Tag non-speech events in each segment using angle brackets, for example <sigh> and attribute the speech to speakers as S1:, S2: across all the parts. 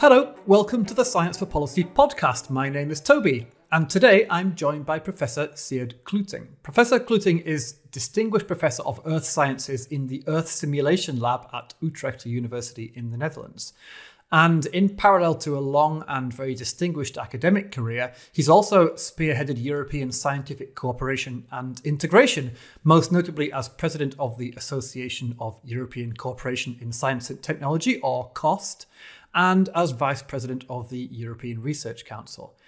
S1: Hello, welcome to the Science for Policy podcast. My name is Toby, and today I'm joined by Professor Sierd Cloetingh. Professor Cloetingh is Distinguished Professor of Earth Sciences in the Earth Simulation Lab at Utrecht University in the Netherlands. And in parallel to a long and very distinguished academic career, he's also spearheaded European scientific cooperation and integration, most notably as president of the Association of European Cooperation in Science and Technology, or COST, and as vice president of the European Research Council.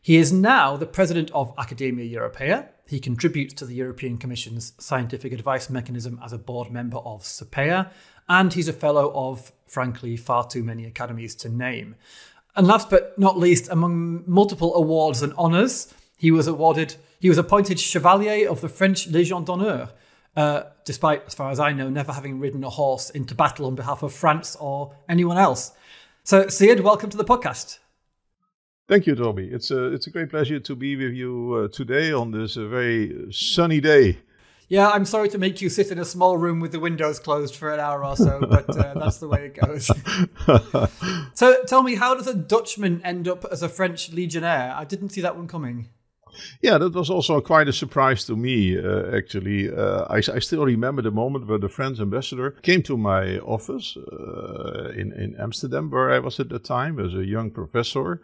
S1: He is now the president of Academia Europaea. He contributes to the European Commission's scientific advice mechanism as a board member of SAPEA, and he's a fellow of, frankly, far too many academies to name. And last but not least, among multiple awards and honours, he was awarded, he was appointed Chevalier of the French Légion d'honneur, uh, despite, as far as I know, never having ridden a horse into battle on behalf of France or anyone else. So, Sierd, welcome to the podcast.
S2: Thank you, Toby. It's a it's a great pleasure to be with you uh, today on this uh, very sunny day.
S1: Yeah, I'm sorry to make you sit in a small room with the windows closed for an hour or so, but uh, <laughs> that's the way it goes. so, tell me, how does a Dutchman end up as a French legionnaire? I didn't see that one coming.
S2: Yeah, that was also quite a surprise to me, uh, actually. Uh, I, I, still remember the moment where the French ambassador came to my office uh, in, in Amsterdam, where I was at the time as a young professor.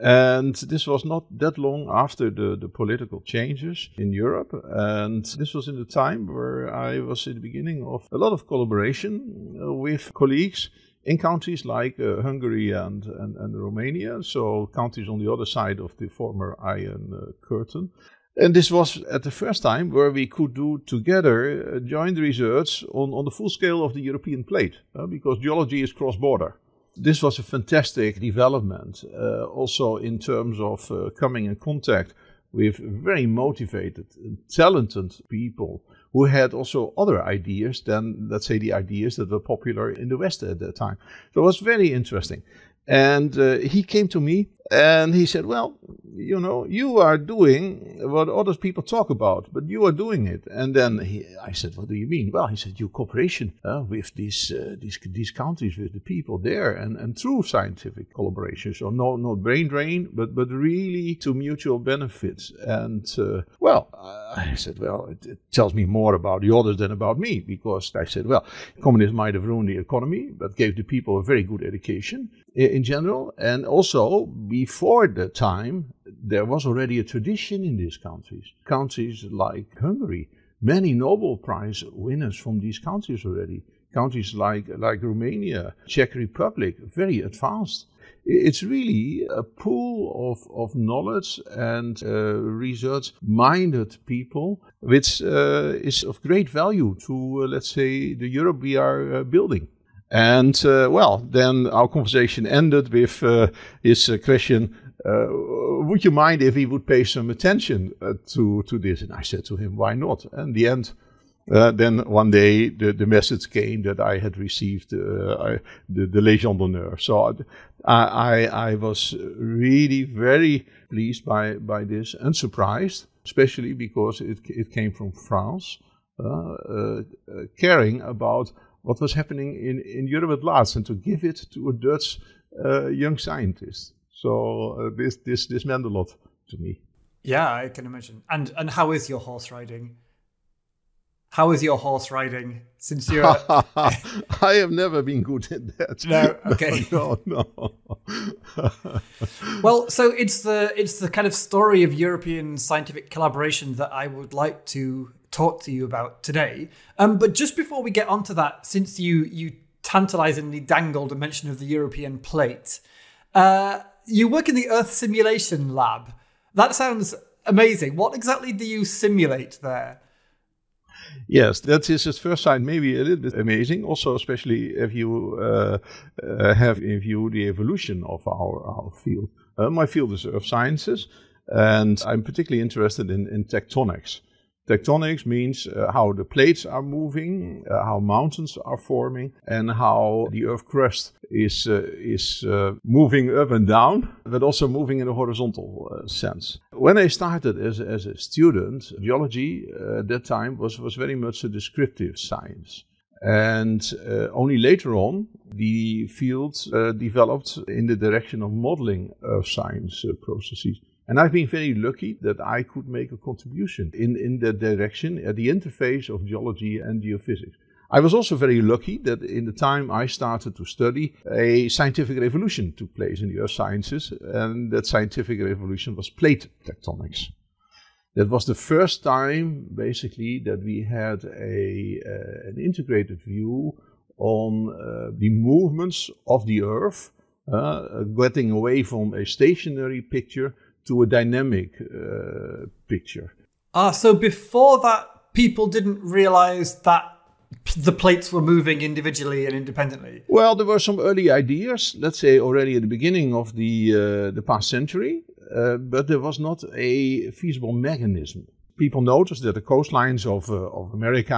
S2: And this was not that long after the, the political changes in Europe. And this was in the time where I was in the beginning of a lot of collaboration uh, with colleagues in countries like uh, Hungary and, and, and, Romania, so countries on the other side of the former Iron uh, Curtain. And this was at the first time where we could do together uh, joint research on, on the full scale of the European plate, uh, because geology is cross border this was a fantastic development, uh, also in terms of uh, coming in contact with very motivated, talented people who had also other ideas than, let's say, the ideas that were popular in the West at that time. So it was very interesting. And uh, he came to me and he said, Well, you know, you are doing what other people talk about, but you are doing it. And then he, I said, What do you mean? Well, he said, Your cooperation uh, with these, uh, these, these countries, with the people there, and, and through scientific collaboration. So, no, no brain drain, but, but really to mutual benefits. And, uh, well, I said, Well, it, it tells me more about the others than about me, because I said, Well, communism might have ruined the economy, but gave the people a very good education in general, and also before the time, there was already a tradition in these countries. Countries like Hungary, many Nobel Prize winners from these countries already. Countries like, like Romania, Czech Republic, very advanced. It's really a pool of, of knowledge and uh, research minded people, which uh, is of great value to, uh, let's say, the Europe we are uh, building. And uh, well, then our conversation ended with uh, his uh, question uh, Would you mind if he would pay some attention uh, to, to this? And I said to him, Why not? And the end, uh, then one day the, the message came that I had received I, the, the Légion d'honneur. So I, I, I, was really very pleased by, by this and surprised, especially because it, it came from France, caring about what was happening in, in Europe at large and to give it to a Dutch uh, young scientist. So uh, this, this, this meant a lot to me.
S1: Yeah, I can imagine. And, and how is your horse riding? How is your horse riding since you're? <laughs>
S2: I have never been good at that.
S1: No, okay. <laughs>
S2: No, no. no. <laughs>
S1: well, so it's the it's the kind of story of European scientific collaboration that I would like to talk to you about today. Um, but just before we get onto that, since you you tantalizingly dangled a mention of the European plate, uh, you work in the Earth Simulation Lab. That sounds amazing. What exactly do you simulate there?
S2: Yes, that is at first sight maybe a little bit amazing. Also, especially if you uh, uh, have in view the evolution of our, our field. Uh, my field is earth sciences, and I'm particularly interested in, in tectonics. Tectonics means uh, how the plates are moving, uh, how mountains are forming, and how the Earth crust is uh, is uh, moving up and down, but also moving in a horizontal uh, sense. When I started as, as a student, geology uh, at that time was, was very much a descriptive science. And only later on, the field developed in the direction of modeling earth science processes. And I've been very lucky that I could make a contribution in, in that direction at the interface of geology and geophysics. I was also very lucky that in the time I started to study, a scientific revolution took place in the earth sciences, and that scientific revolution was plate tectonics. That was the first time, basically, that we had a, uh, an integrated view on uh, the movements of the Earth, uh, getting away from a stationary picture to a dynamic uh, picture.
S1: Ah, so before that, people didn't realize that the plates were moving individually and independently?
S2: Well, there were some early ideas, let's say already at the beginning of the, uh, the past century, uh, but there was not a feasible mechanism. People noticed that the coastlines of, uh, of America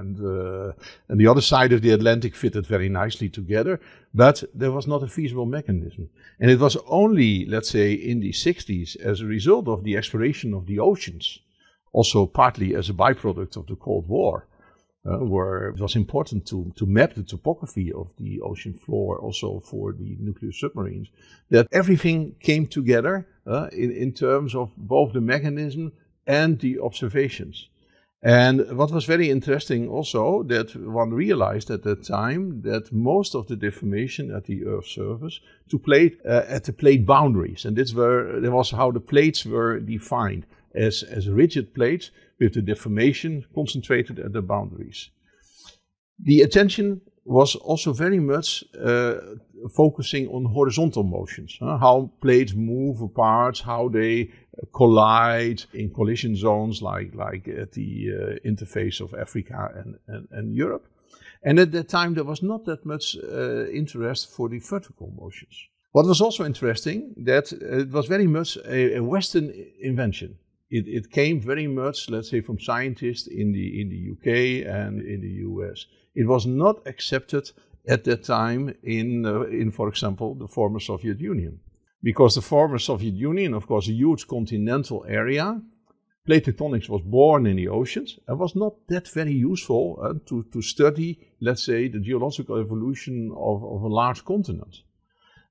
S2: and, uh, and the other side of the Atlantic fitted very nicely together, but there was not a feasible mechanism. And it was only, let's say, in the 60s, as a result of the exploration of the oceans, also partly as a byproduct of the Cold War, uh, where it was important to, to map the topography of the ocean floor also for the nuclear submarines, that everything came together uh, in, in terms of both the mechanism and the observations. And what was very interesting also that one realized at that time that most of the deformation at the Earth's surface took place uh, at the plate boundaries, and this were that was how the plates were defined as as rigid plates with the deformation concentrated at the boundaries. The attention was also very much uh, focusing on horizontal motions, huh? how plates move apart, how they collide in collision zones like, like at the uh, interface of Africa and, and, and, Europe. And at that time, there was not that much uh, interest for the vertical motions. What was also interesting, that it was very much a, a Western invention it, it came very much, let's say, from scientists in the, in the UK and in the US. It was not accepted at that time in, uh, in, for example, the former Soviet Union. Because the former Soviet Union, of course, a huge continental area, plate tectonics was born in the oceans and was not that very useful uh, to, to study, let's say, the geological evolution of, of a large continent.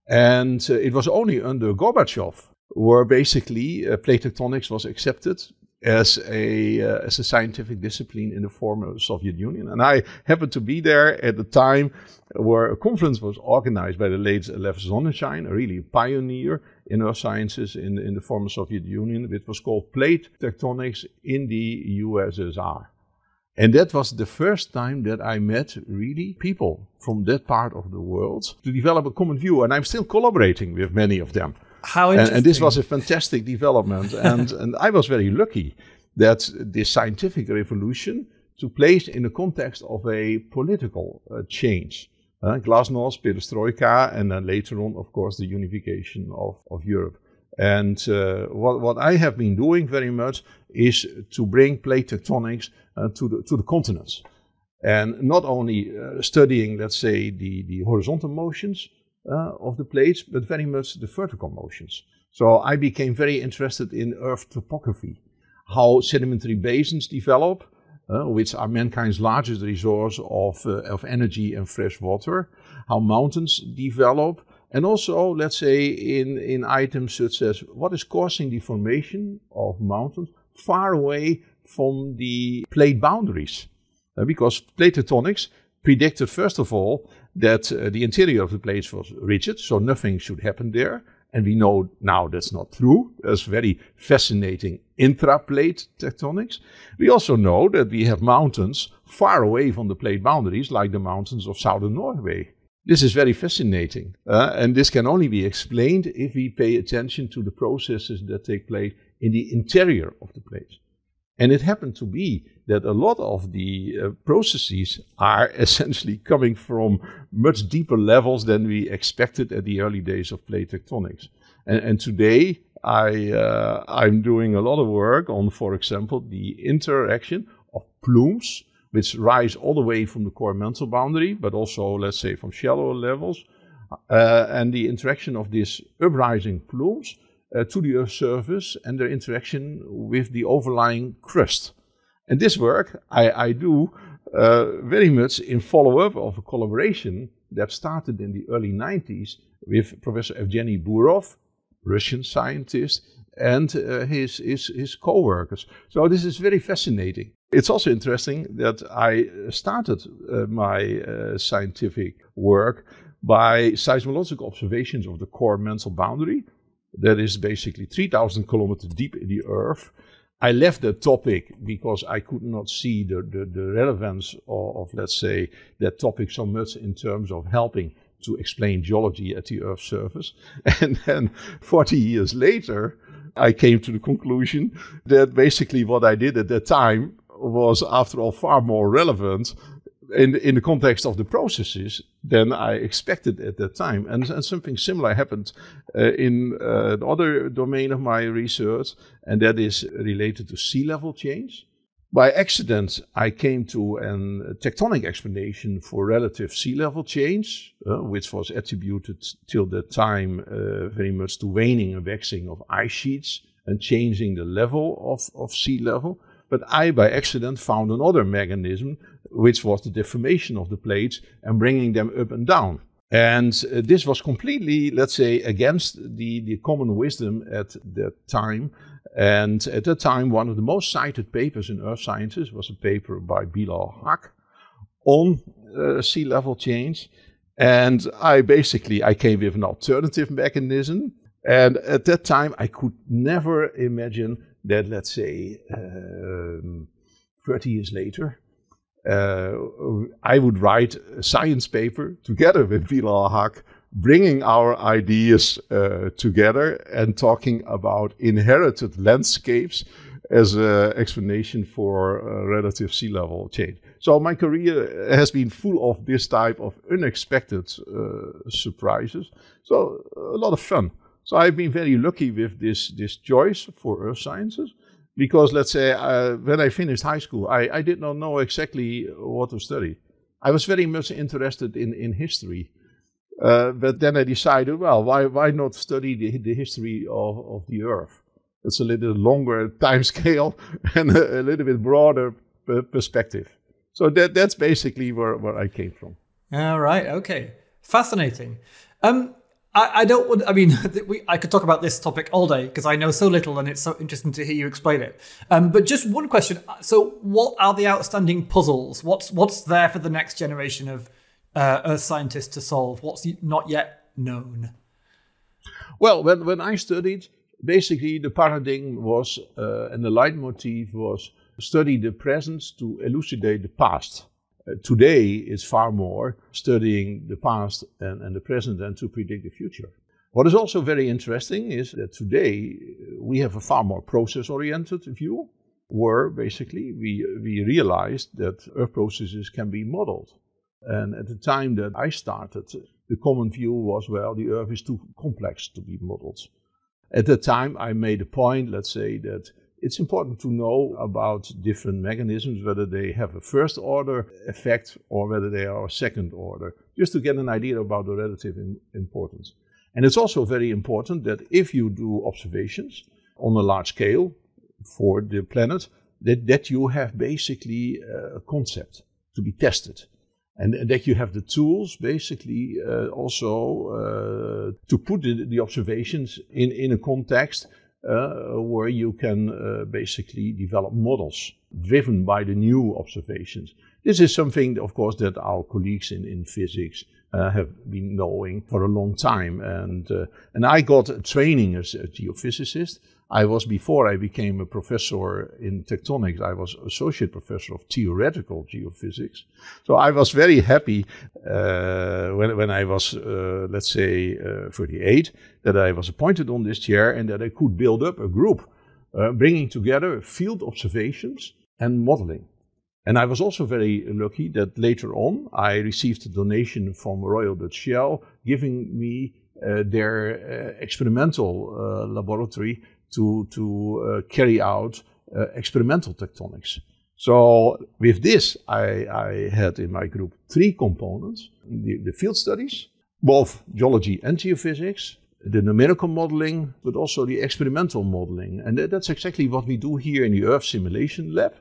S2: And uh, it was only under Gorbachev where basically uh, plate tectonics was accepted as a uh, as a scientific discipline in the former Soviet Union. And I happened to be there at the time where a conference was organized by the late Lev Zonenshain, a really pioneer in earth sciences in, in the former Soviet Union. It was called Plate Tectonics in the USSR. And that was the first time that I met really people from that part of the world to develop a common view. And I'm still collaborating with many of them.
S1: How
S2: interesting. And, and this was a fantastic development. and, <laughs> and I was very lucky that this scientific revolution took place in the context of a political uh, change. Uh, Glasnost, perestroika, and then later on, of course, the unification of, of Europe. And uh, what, what I have been doing very much is to bring plate tectonics uh, to, the, to the continents. And not only uh, studying, let's say, the, the horizontal motions, of the plates, but very much the vertical motions. So I became very interested in Earth topography, how sedimentary basins develop, uh, which are mankind's largest resource of, uh, of energy and fresh water, how mountains develop, and also, let's say, in, in items such as what is causing the formation of mountains far away from the plate boundaries. Uh, because plate tectonics predicted, first of all, that uh, the interior of the plates was rigid, so nothing should happen there. And we know now that's not true. There's very fascinating intraplate tectonics. We also know that we have mountains far away from the plate boundaries, like the mountains of southern Norway. This is very fascinating. Uh, and this can only be explained if we pay attention to the processes that take place in the interior of the plates. And it happened to be that a lot of the uh, processes are <laughs> essentially coming from much deeper levels than we expected at the early days of plate tectonics. And, and today, I, uh, I'm doing a lot of work on, for example, the interaction of plumes, which rise all the way from the core mantle boundary, but also, let's say, from shallower levels, uh, and the interaction of these uprising plumes uh, to the Earth's surface and their interaction with the overlying crust. And this work I, I do uh, very much in follow up of a collaboration that started in the early 90s with Professor Evgeny Burov, Russian scientist, and uh, his, his, his co workers. So this is very fascinating. It's also interesting that I started uh, my uh, scientific work by seismological observations of the core mantle boundary. That is basically 3,000 kilometers deep in the Earth. I left that topic because I could not see the, the, the relevance of, of, let's say, that topic so much in terms of helping to explain geology at the Earth's surface. <laughs> And then 40 years later, I came to the conclusion that basically what I did at that time was, after all, far more relevant in, in the context of the processes than I expected at that time. And, and something similar happened uh, in uh, the other domain of my research, and that is related to sea level change. By accident, I came to a tectonic explanation for relative sea level change, uh, which was attributed till that time uh, very much to waning and waxing of ice sheets and changing the level of, of sea level. But I, by accident, found another mechanism, which was the deformation of the plates and bringing them up and down. And uh, this was completely, let's say, against the, the common wisdom at that time. And at that time, one of the most cited papers in earth sciences was a paper by Bilal Haq on uh, sea level change. And I basically I came with an alternative mechanism. And at that time, I could never imagine that, let's say, um, 30 years later, uh, I would write a science paper together with Bilal Haq, bringing our ideas uh, together and talking about inherited landscapes as an explanation for uh, relative sea level change. So my career has been full of this type of unexpected uh, surprises. So a lot of fun. So I've been very lucky with this this choice for earth sciences because let's say uh, when I finished high school, I, I did not know exactly what to study. I was very much interested in, in history. Uh, but then I decided, well, why, why not study the, the history of, of the Earth? It's a little longer time <laughs> scale and a, a little bit broader perspective. So that, that's basically where, where I came from.
S1: All right. Okay. Fascinating. Um, I, don't want. I mean, <laughs> we, I could talk about this topic all day because I know so little, and it's so interesting to hear you explain it. Um, but just one question. So, what are the outstanding puzzles? What's what's there for the next generation of uh, Earth scientists to solve? What's not yet known?
S2: Well, when when I studied, basically the paradigm was uh, and the leitmotif was study the present to elucidate the past. Uh, today is far more studying the past and, and the present and to predict the future. What is also very interesting is that today uh, we have a far more process oriented view, where basically we, we realized that Earth processes can be modeled. And at the time that I started, the common view was well, the Earth is too complex to be modeled. At that time, I made a point, let's say, that it's important to know about different mechanisms, whether they have a first order effect or whether they are second order, just to get an idea about the relative importance. And it's also very important that if you do observations on a large scale for the planet, that, that you have basically a concept to be tested. And, and that you have the tools basically uh, also uh, to put the, the observations in, in a context uh, where you can uh, basically develop models driven by the new observations. This is something, of course, that our colleagues in, in physics uh, have been knowing for a long time. And, uh, and I got training as a geophysicist. I was, before I became a professor in tectonics, I was associate professor of theoretical geophysics. So I was very happy uh, when, when I was, uh, let's say, uh, 38, that I was appointed on this chair and that I could build up a group uh, bringing together field observations and modeling. And I was also very lucky that later on I received a donation from Royal Dutch Shell giving me uh, their uh, experimental uh, laboratory to, to uh, carry out uh, experimental tectonics. So with this, I, I, had in my group three components, the, the field studies, both geology and geophysics, the numerical modeling, but also the experimental modeling. And that's exactly what we do here in the Earth Simulation Lab.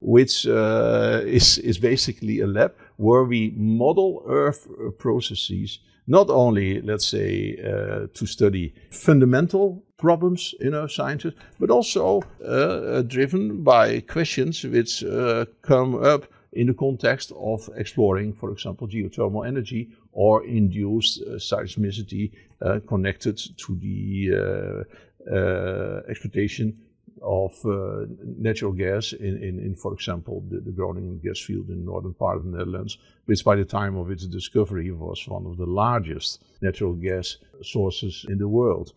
S2: which uh, is, is basically a lab where we model Earth processes, not only, let's say, uh, to study fundamental problems in Earth sciences, but also uh, driven by questions which uh, come up in the context of exploring, for example, geothermal energy or induced uh, seismicity uh, connected to the uh, exploitation of uh, natural gas in, in, in, for example, the, the Groningen gas field in the northern part of the Netherlands, which by the time of its discovery was one of the largest natural gas sources in the world.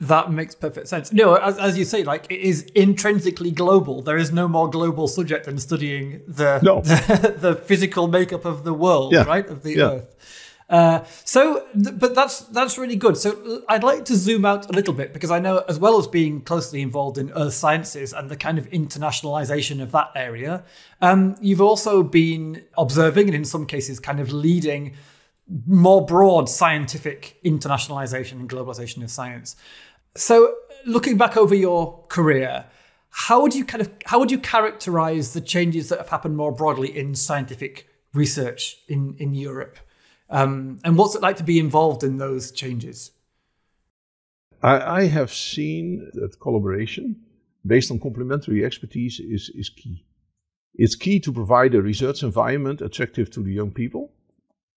S1: That makes perfect sense. No, as, as you say, like it is intrinsically global. There is no more global subject than studying the no. the, <laughs> the, physical makeup of the world, yeah. right, of the yeah. Earth. Uh, so, th- but that's that's really good. So, I'd like to zoom out a little bit because I know, as well as being closely involved in earth sciences and the kind of internationalization of that area, um, you've also been observing and, in some cases, kind of leading more broad scientific internationalization and globalization of science. So, looking back over your career, how would you kind of how would you characterize the changes that have happened more broadly in scientific research in in Europe? Um, and what's it like to be involved in those changes?
S2: I, I have seen that collaboration based on complementary expertise is, is key. It's key to provide a research environment attractive to the young people.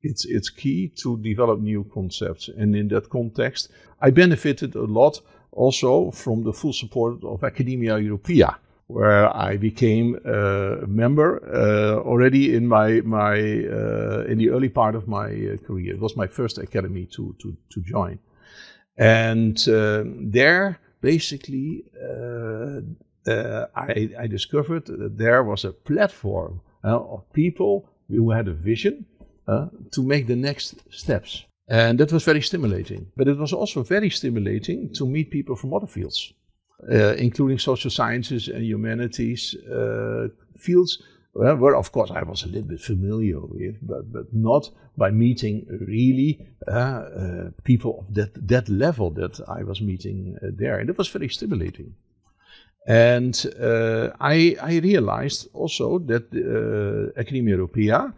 S2: It's, it's key to develop new concepts. And in that context, I benefited a lot also from the full support of Academia Europaea where I became a member uh, already in my my uh, in the early part of my uh, career. It was my first academy to to to join, and um, there basically uh, uh, I, I discovered that there was a platform uh, of people who had a vision to make the next steps. And that was very stimulating. But it was also very stimulating to meet people from other fields uh, including social sciences and humanities uh, fields, well, where of course I was a little bit familiar with, but, but not by meeting really uh, uh people of that, that level that I was meeting uh, there. And it was very stimulating. And uh, I, I realized also that Academia Europaea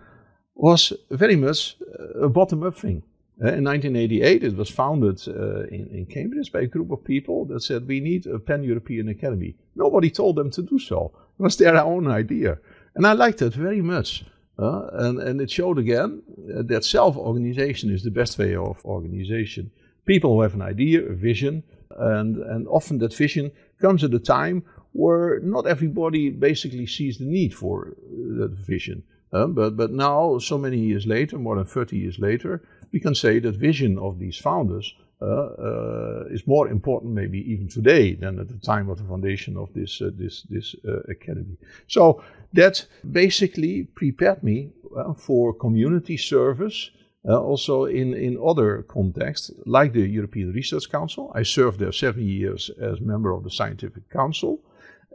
S2: was very much a bottom up thing. Uh, in 1988, it was founded uh, in, in, Cambridge by a group of people that said we need a pan European academy. Nobody told them to do so. It was their own idea. And I liked it very much. Uh, and, and it showed again uh, that self organization is the best way of organization. People who have an idea, a vision, and, and often that vision comes at a time where not everybody basically sees the need for uh, that vision. But, but now, so many years later, more than 30 years later, we can say that vision of these founders uh, uh, is more important maybe even today than at the time of the foundation of this uh, this this uh, academy. So that basically prepared me uh, for community service. Uh, also in, in other contexts, like the European Research Council. I served there seven years as member of the Scientific Council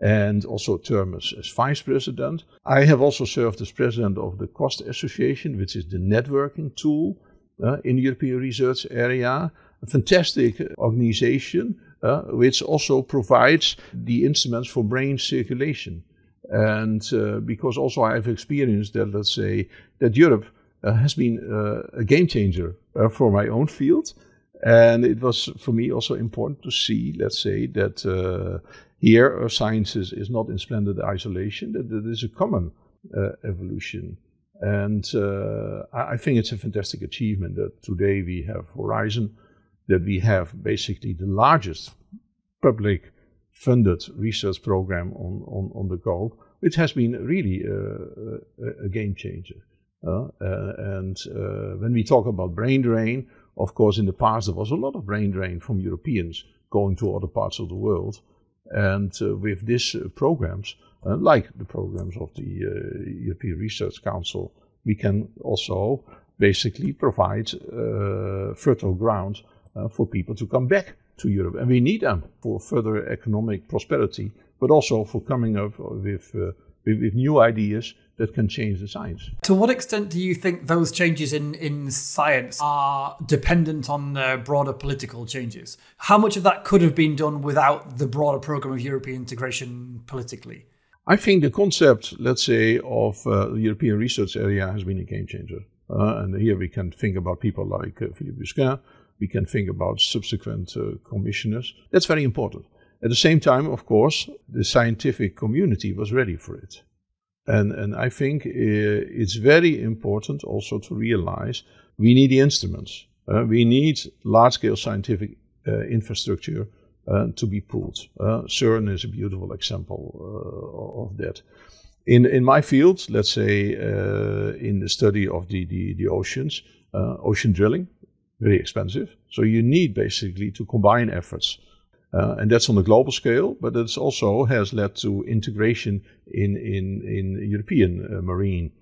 S2: and also term as, as, vice president. I have also served as president of the COST Association, which is the networking tool uh, in the European research area. A fantastic organization uh, which also provides the instruments for brain circulation. And uh, because also I have experienced that, let's say, that Europe uh, has been uh, a game changer uh, for my own field. And it was for me also important to see, let's say, that here science is not in splendid isolation, that is a common evolution. And uh, I think it's a fantastic achievement that today we have Horizon, that we have basically the largest public funded research program on, on, on the globe, which has been really uh, a, a, game changer. Uh, uh, and uh, when we talk about brain drain, of course, in the past there was a lot of brain drain from Europeans going to other parts of the world. And uh, with these programs, uh, like the programs of the uh, European Research Council, we can also basically provide uh, fertile ground for people to come back to Europe. And we need them for further economic prosperity, but also for coming up with, uh, with, with, new ideas that can change the science.
S1: To what extent do you think those changes in, in science are dependent on uh, broader political changes? How much of that could have been done without the broader program of European integration politically?
S2: I think the concept, let's say, of uh, the European research area has been a game changer. Uh, and here we can think about people like uh, Philippe Busquin, we can think about subsequent uh, commissioners. That's very important. At the same time, of course, the scientific community was ready for it. And, and I think uh, it's very important also to realize we need the instruments. Uh, we need large scale scientific uh, infrastructure uh, to be pooled. CERN is a beautiful example of that. In, in my field, let's say in the study of the, the, the oceans, ocean drilling, very expensive. So you need basically to combine efforts. Uh, and that's on a global scale, but it also has led to integration in, in, in European uh, marine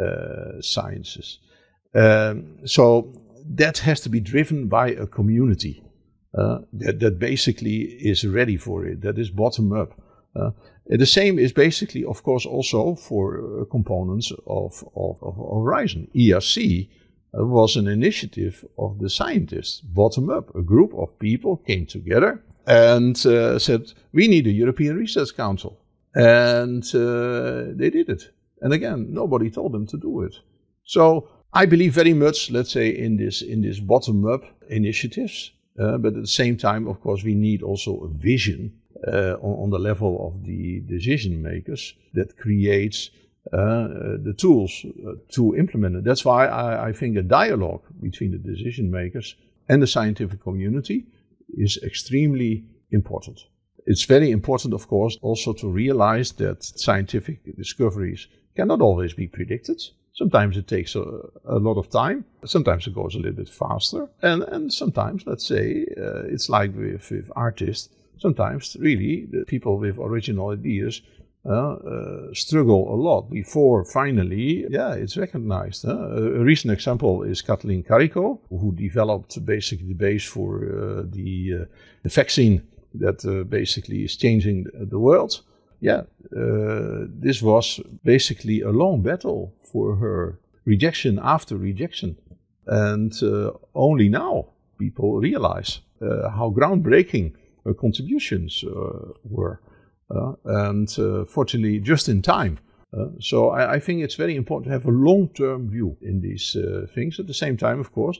S2: uh, sciences. Um, so that has to be driven by a community uh, that, that basically is ready for it, that is bottom up. Uh, the same is basically, of course, also for uh, components of, of, of Horizon. ERC was an initiative of the scientists, bottom up. A group of people came together and uh, said, We need a European Research Council. And uh, they did it. And again, nobody told them to do it. So I believe very much, let's say, in this, in this bottom up initiatives. Uh, but at the same time, of course, we need also a vision uh, on, on, the level of the decision makers that creates uh, the tools uh, to implement it. That's why I, I, think a dialogue between the decision makers and the scientific community is extremely important. It's very important, of course, also to realize that scientific discoveries cannot always be predicted. Sometimes it takes a, a, lot of time. Sometimes it goes a little bit faster. And, and sometimes, let's say, uh, it's like with, with artists. Sometimes, really, the people with original ideas uh, uh, struggle a lot before finally, yeah, it's recognized. Huh? A, recent example is Katalin Karikó, who developed basically the base for uh, the, uh, the, vaccine that uh, basically is changing the world. Yeah, uh, this was basically a long battle for her, rejection after rejection. And only now people realize how groundbreaking her contributions were. Uh, and uh, fortunately, just in time. Uh, so I, I, think it's very important to have a long-term view in these things. At the same time, of course,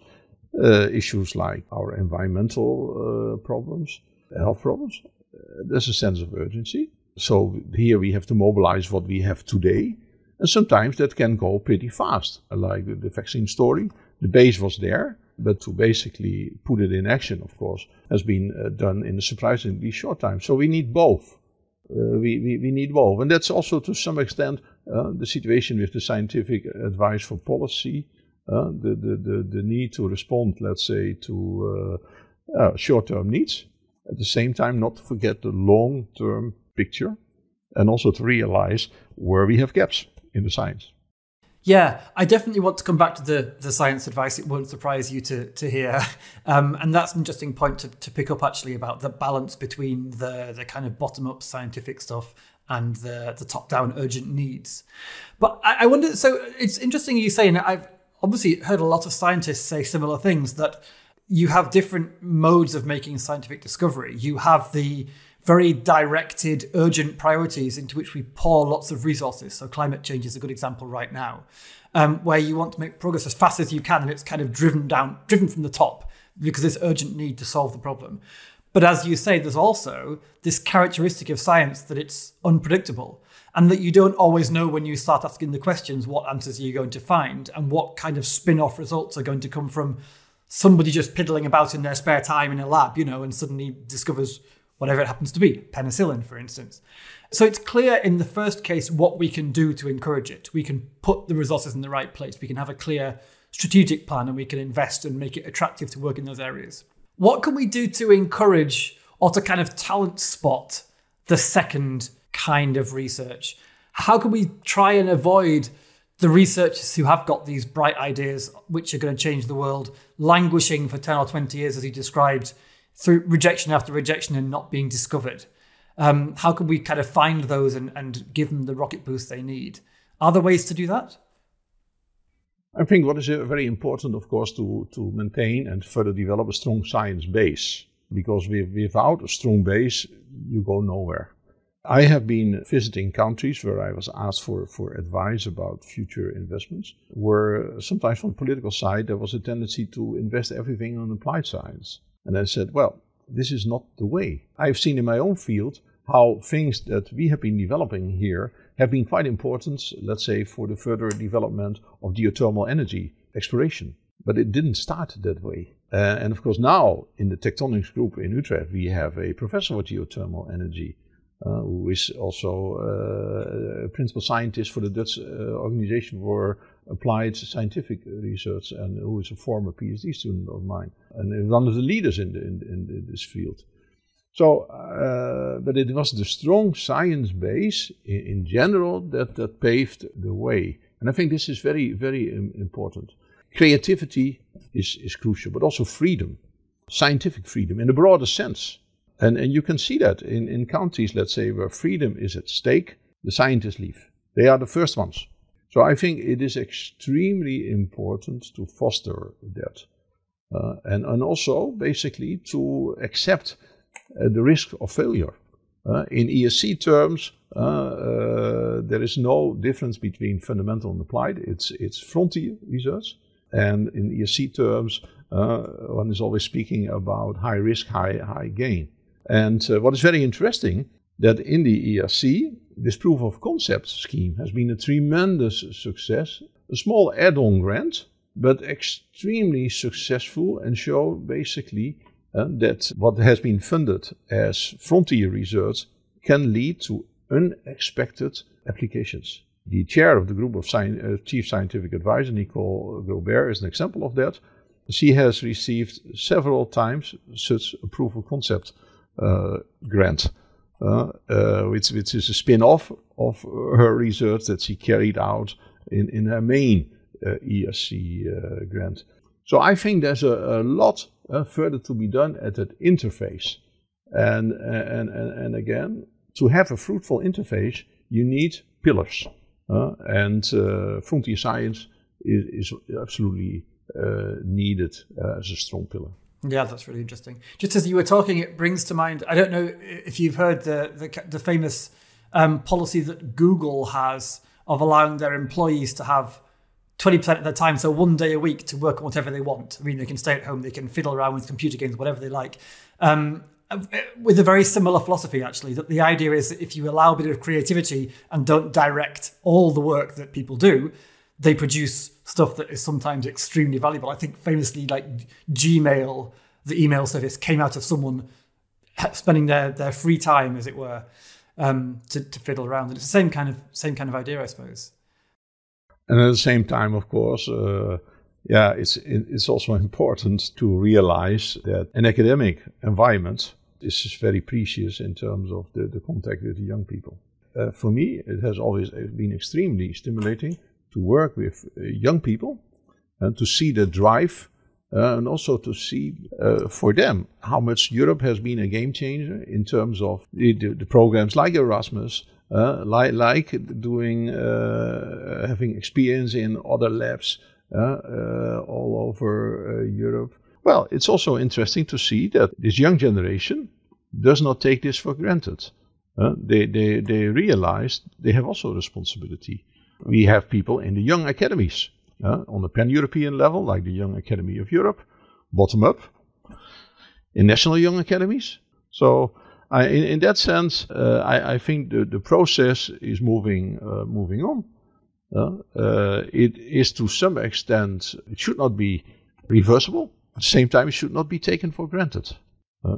S2: issues like our environmental problems, health problems, there's a sense of urgency. So here we have to mobilize what we have today. And sometimes that can go pretty fast. Like the vaccine story, the base was there, but to basically put it in action, of course, has been uh, done in a surprisingly short time. So we need both. Uh, we, we, we need both. And that's also to some extent uh, the situation with the scientific advice for policy, uh, the, the, the, the need to respond, let's say, to short term needs. At the same time, not to forget the long term picture and also to realize where we have gaps in the science.
S1: Yeah, I definitely want to come back to the, the science advice. It won't surprise you to, to hear. <laughs> Um, and that's an interesting point to, to pick up actually about the balance between the, the kind of bottom up scientific stuff and the, the top down urgent needs. But I, I wonder so it's interesting you say, and I've obviously heard a lot of scientists say similar things that you have different modes of making scientific discovery. You have the very directed, urgent priorities into which we pour lots of resources. So climate change is a good example right now, um, where you want to make progress as fast as you can, and it's kind of driven down, driven from the top because there's urgent need to solve the problem. But as you say, there's also this characteristic of science that it's unpredictable and that you don't always know when you start asking the questions what answers you're going to find and what kind of spin off results are going to come from somebody just piddling about in their spare time in a lab, you know, and suddenly discovers whatever it happens to be, penicillin, for instance. So it's clear in the first case what we can do to encourage it. We can put the resources in the right place. We can have a clear strategic plan and we can invest and make it attractive to work in those areas. What can we do to encourage or to kind of talent spot the second kind of research? How can we try and avoid the researchers who have got these bright ideas which are going to change the world languishing for 10 or 20 years, as he described, through rejection after rejection and not being discovered. Um, how can we kind of find those and, and give them the rocket boost they need? Are there ways to do that?
S2: I think what is very important, of course, to, to maintain and further develop a strong science base. Because without a strong base, you go nowhere. I have been visiting countries where I was asked for, for advice about future investments, where sometimes from the political side there was a tendency to invest everything on applied science. And I said, well, this is not the way. I've seen in my own field how things that we have been developing here have been quite important, let's say, for the further development of geothermal energy exploration. But it didn't start that way. Uh, and of course, now in the Tectonics group in Utrecht, we have a professor of geothermal energy who is also uh, a principal scientist for the Dutch uh, Organization for Applied Scientific Research, and who is a former PhD student of mine, and one of the leaders in, the, in, in this field. So, uh, but it was the strong science base in, in, general that, that paved the way. And I think this is very, very important. Creativity is, is crucial, but also freedom, scientific freedom in a broader sense. And, and you can see that in, in countries, let's say, where freedom is at stake, the scientists leave. They are the first ones. So I think it is extremely important to foster that. Uh, and, and also, basically, to accept uh, the risk of failure. Uh, in ERC terms, uh, uh, there is no difference between fundamental and applied. It's, it's frontier research. And in ERC terms, uh, one is always speaking about high risk, high, high gain. And uh, what is very interesting that in the ERC, this proof of concept scheme has been a tremendous success. A small add-on grant, but extremely successful and show basically uh, that what has been funded as frontier research can lead to unexpected applications. The chair of the group of sci- uh, chief scientific advisor, Nicole Grobert, is an example of that. She has received several times such a proof of concept grant, uh, uh, which, which is a spin off of her research that she carried out in, in her main ERC grant. So I think there's a, a lot further to be done at that interface. And, and, and, and again, to have a fruitful interface, you need pillars. Uh, and uh, frontier science is, is absolutely uh, needed as a strong pillar.
S1: Yeah, that's really interesting. Just as you were talking, it brings to mind. I don't know if you've heard the the, the famous um, policy that Google has of allowing their employees to have twenty percent of their time, so one day a week, to work on whatever they want. I mean, they can stay at home, they can fiddle around with computer games, whatever they like. Um, with a very similar philosophy, actually, that the idea is that if you allow a bit of creativity and don't direct all the work that people do, they produce stuff that is sometimes extremely valuable. I think famously, like Gmail, the email service, came out of someone spending their, their free time, as it were, um, to, to fiddle around. And it's the same kind of same kind of idea, I suppose.
S2: And at the same time, of course, uh, yeah, it's it's also important to realize that an academic environment is very precious in terms of the, the contact with the young people. Uh, for me, it has always been extremely stimulating to work with uh, young people and to see the drive uh, and also to see uh, for them how much Europe has been a game changer in terms of the, the, the programs like Erasmus, uh, like, like doing uh, having experience in other labs uh, all over Europe. Well, it's also interesting to see that this young generation does not take this for granted. they, they, they realize they have also responsibility we have people in the young academies uh, on the pan European level, like the Young Academy of Europe, bottom up, in national young academies. So, I, in, in that sense, uh, I, I, think the, the process is moving, uh, moving on. Uh, it is to some extent, it should not be reversible. At the same time, it should not be taken for granted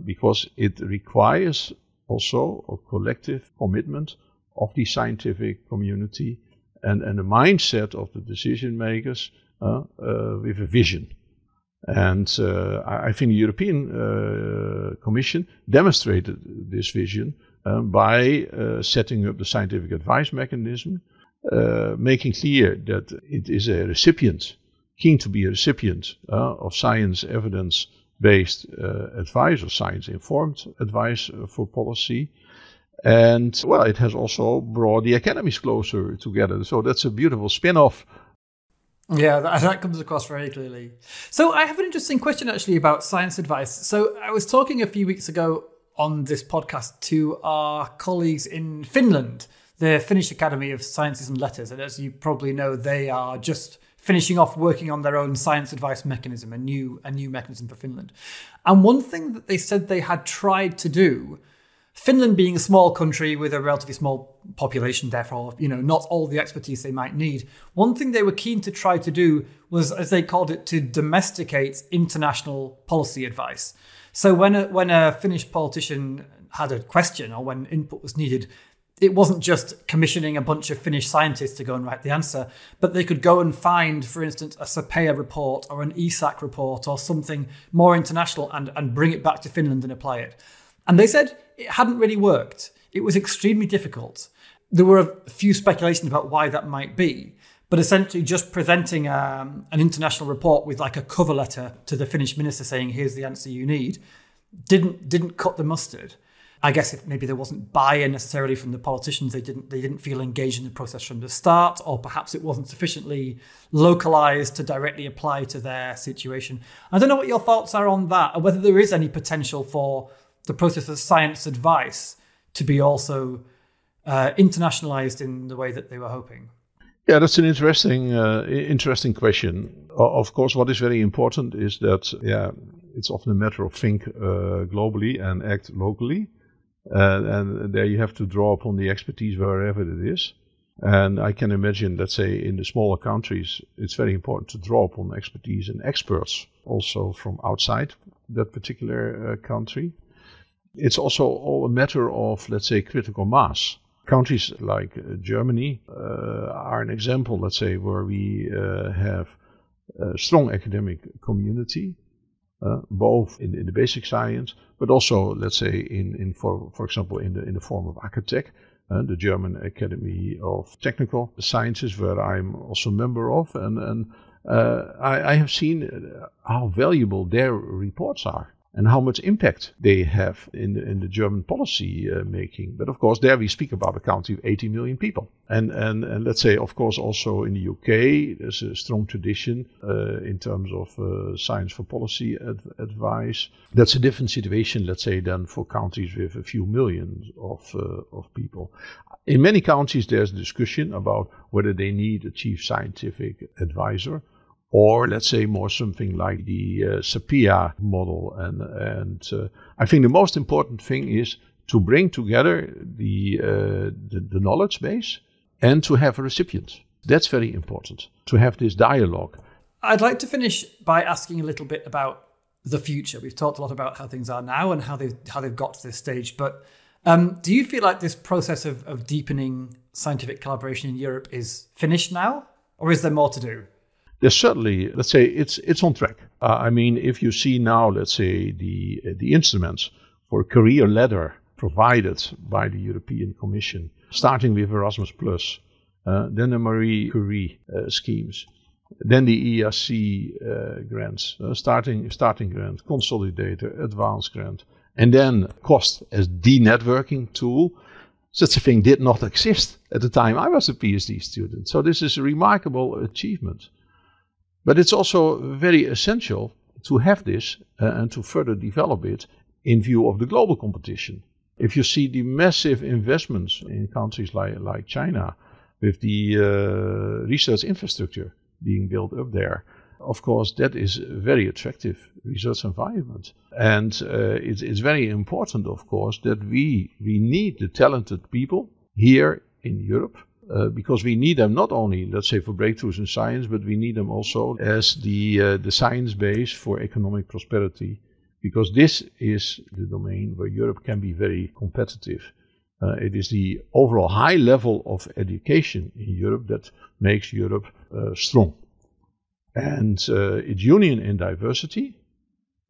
S2: because it requires also a collective commitment of the scientific community and, and the mindset of the decision makers uh, uh, with a vision. And uh, I think the European uh, Commission demonstrated this vision by setting up the scientific advice mechanism, making clear that it is a recipient, keen to be a recipient of science evidence based advice or science informed advice for policy. And well, it has also brought the academies closer together. So that's a beautiful spin off.
S1: Yeah, that, that, comes across very clearly. So I have an interesting question actually about science advice. So I was talking a few weeks ago on this podcast to our colleagues in Finland, the Finnish Academy of Sciences and Letters. And as you probably know, they are just finishing off working on their own science advice mechanism, a new a new mechanism for Finland. And one thing that they said they had tried to do, Finland being a small country with a relatively small population, therefore, you know, not all the expertise they might need. One thing they were keen to try to do was, as they called it, to domesticate international policy advice. So when a, when a Finnish politician had a question or when input was needed, it wasn't just commissioning a bunch of Finnish scientists to go and write the answer, but they could go and find, for instance, a SAPEA report or an EASAC report or something more international and, and bring it back to Finland and apply it. And they said it hadn't really worked. It was extremely difficult. There were a few speculations about why that might be, but essentially just presenting um, an international report with like a cover letter to the Finnish minister saying, here's the answer you need, didn't, didn't cut the mustard. I guess if maybe there wasn't buy-in necessarily from the politicians, they didn't they didn't feel engaged in the process from the start, or perhaps it wasn't sufficiently localized to directly apply to their situation. I don't know what your thoughts are on that, or whether there is any potential for the process of science advice to be also uh, internationalized in the way that they were hoping.
S2: Yeah, that's an interesting, uh, interesting question. Of course, what is very important is that yeah, it's often a matter of think uh, globally and act locally. Uh, and there you have to draw upon the expertise wherever it is. And I can imagine, let's say, in the smaller countries, it's very important to draw upon expertise and experts also from outside that particular uh, country. It's also all a matter of, let's say, critical mass. Countries like uh, Germany uh, are an example, let's say, where we uh, have a strong academic community uh, both in, in, the basic science, but also, let's say, in, in for, for example, in the, in the form of acatech, uh, the German Academy of Technical Sciences, where I'm also a member of. And, and uh, I, I, have seen uh, how valuable their reports are and how much impact they have in the, in the German policy uh, making. But of course, there we speak about a country of 80 million people. And, and, and let's say, of course, also in the UK, there's a strong tradition uh, in terms of uh, science for policy ad- advice. That's a different situation, let's say, than for countries with a few millions of, uh, of people. In many countries, there's a discussion about whether they need a chief scientific advisor or let's say more something like the uh, model. And, and uh, I think the most important thing is to bring together the, uh, the, the, knowledge base and to have a recipient. That's very important, to have this dialogue.
S1: I'd like to finish by asking a little bit about the future. We've talked a lot about how things are now and how they've, how they've got to this stage, but um, do you feel like this process of, of deepening scientific collaboration in Europe is finished now, or is there more to do?
S2: There's certainly, let's say, it's it's on track. Uh, I mean, if you see now, let's say, the the instruments for career ladder provided by the European Commission, starting with Erasmus Plus, uh, then the Marie Curie uh, schemes, then the ERC uh, grants, uh, starting starting grant, consolidator, advanced grant, and then COST as the networking tool. Such a thing did not exist at the time I was a PhD student. So this is a remarkable achievement. But it's also very essential to have this uh, and to further develop it in view of the global competition. If you see the massive investments in countries like, like China with the uh, research infrastructure being built up there, of course, that is a very attractive research environment. And uh, it's, it's very important, of course, that we, we need the talented people here in Europe uh, because we need them not only, let's say, for breakthroughs in science, but we need them also as the uh, the science base for economic prosperity, because this is the domain where Europe can be very competitive. Uh, it is the overall high level of education in Europe that makes Europe strong, and its union in diversity.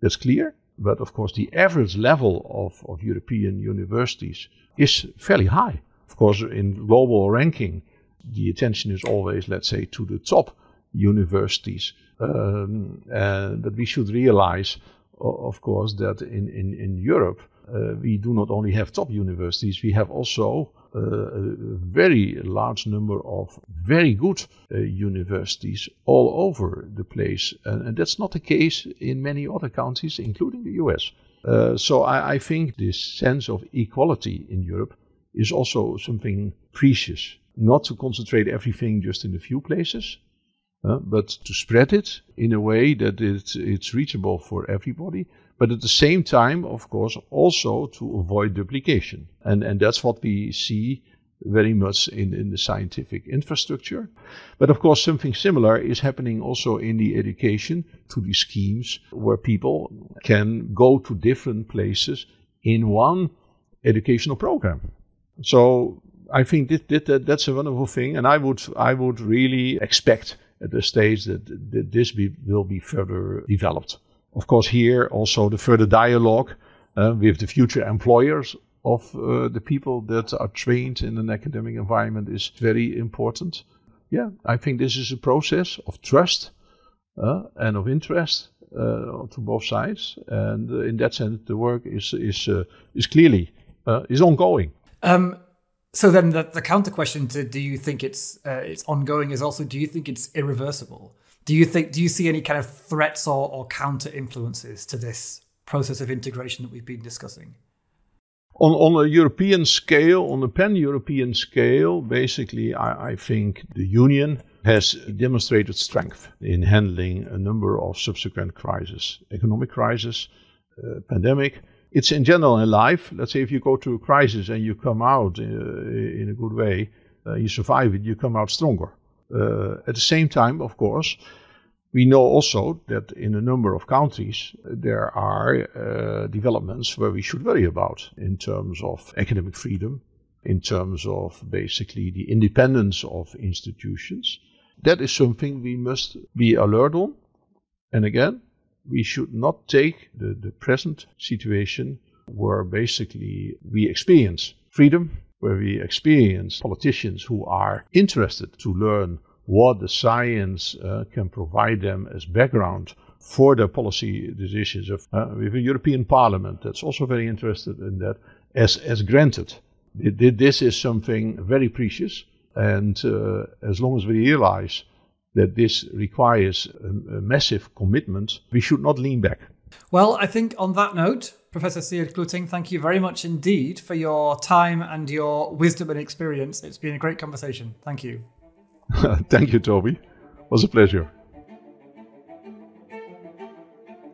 S2: That's clear, but of course, the average level of, of European universities is fairly high. Of course, in global ranking, the attention is always, let's say, to the top universities. Um, but we should realize, of course, that in, in, in Europe, uh, we do not only have top universities, we have also uh, a very large number of very good uh, universities all over the place. And, and, that's not the case in many other countries, including the US. Uh, so I, I, think this sense of equality in Europe is also something precious. Not to concentrate everything just in a few places, uh, but to spread it in a way that it's, it's reachable for everybody. But at the same time, of course, also to avoid duplication. And, and that's what we see very much in, in the scientific infrastructure. But of course, something similar is happening also in the education to the schemes where people can go to different places in one educational program. So I think that, that, that that's a wonderful thing, and I would I would really expect at this stage that, that this be, will be further developed. Of course, here also the further dialogue uh, with the future employers of uh, the people that are trained in an academic environment is very important. Yeah, I think this is a process of trust uh, and of interest uh, to both sides, and uh, in that sense, the work is is uh, is clearly uh, is ongoing. Um,
S1: so then, the, the counter question to do you think it's it's ongoing is also do you think it's irreversible? Do you think do you see any kind of threats or, or counter influences to this process of integration that we've been discussing?
S2: on, on a European scale, on a pan European scale, basically, I, I, think the Union has demonstrated strength in handling a number of subsequent crises economic crisis, uh, pandemic. It's in general in life. Let's say if you go to a crisis and you come out uh, in a good way, uh, you survive it, you come out stronger. Uh, at the same time, of course, we know also that in a number of countries there are uh, developments where we should worry about in terms of academic freedom, in terms of basically the independence of institutions. That is something we must be alert on. And again, we should not take the, the present situation where basically we experience freedom, where we experience politicians who are interested to learn what the science uh, can provide them as background for their policy decisions. Of, uh, we have a European Parliament that's also very interested in that, as, as granted. This is something very precious, and uh, as long as we realize that this requires a, a, massive commitment, we should not lean back.
S1: Well, I think on that note, Professor Sierd Cloetingh, thank you very much indeed for your time and your wisdom and experience. It's been a great conversation. Thank you. <laughs>
S2: Thank you, Toby. It was a pleasure.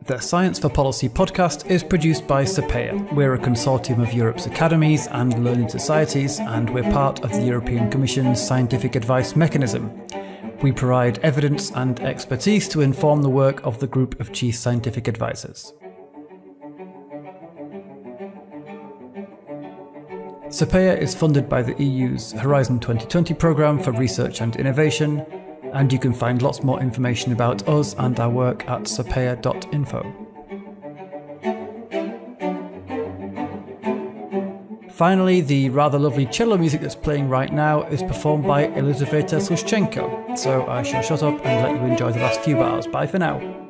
S1: The Science for Policy podcast is produced by SAPEA. We're a consortium of Europe's academies and learning societies, and we're part of the European Commission's scientific advice mechanism. We provide evidence and expertise to inform the work of the group of chief scientific advisors. SAPEA is funded by the EU's Horizon 2020 programme for research and innovation, and you can find lots more information about us and our work at sapea.info. Finally, the rather lovely cello music that's playing right now is performed by Elizaveta Sushchenko, so I shall shut up and let you enjoy the last few bars. Bye for now.